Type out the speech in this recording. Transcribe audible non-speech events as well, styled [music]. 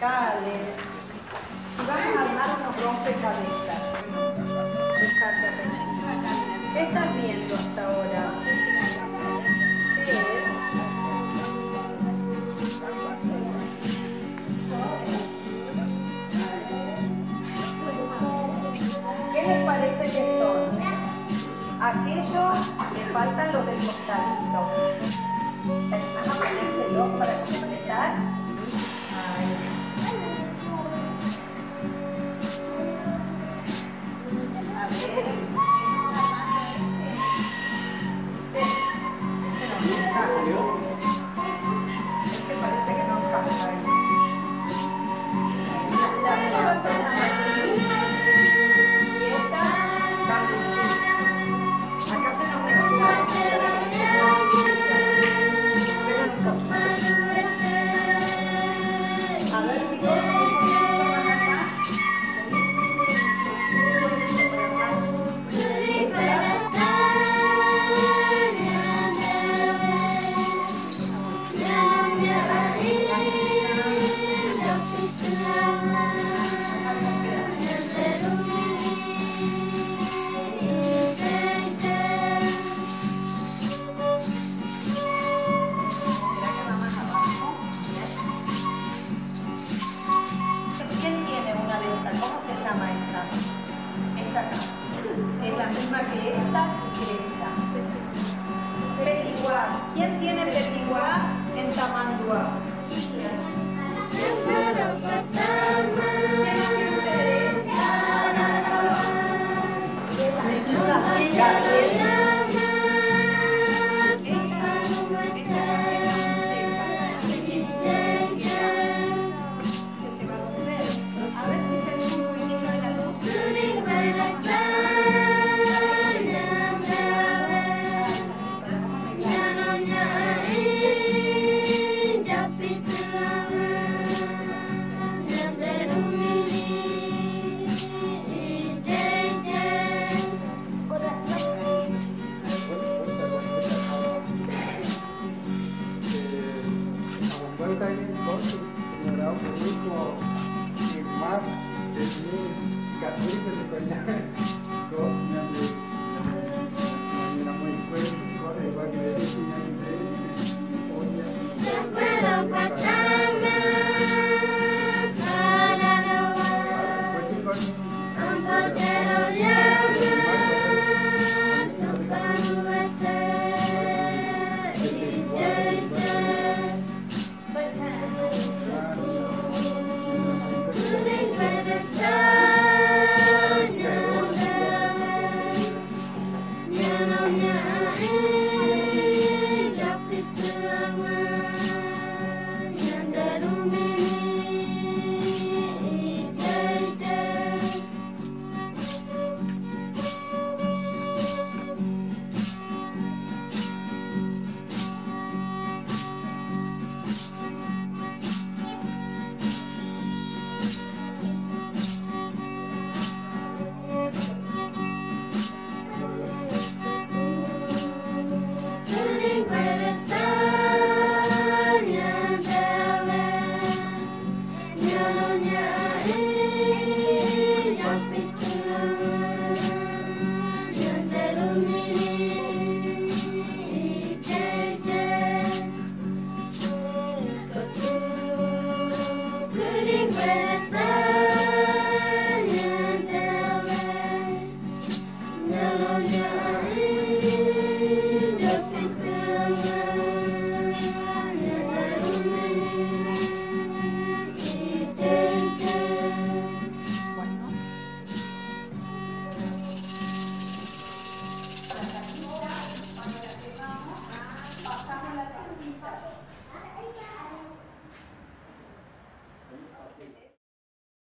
musicales. Y vamos a armar unos rompecabezas. ¿Qué estás viendo hasta ahora? ¿Qué es? ¿Qué les parece que son? Aquellos que faltan los del costadito. ¿Te animás a ponérselos para completar? Ahí. Thank you. Se llama esta? Acá. Es la misma que esta y que esta. Petiguar. ¿Quién tiene petiguar en Tamandua? está bien entonces, señora, un grupo firmar desde 14 de septiembre, [laughs] Yeah.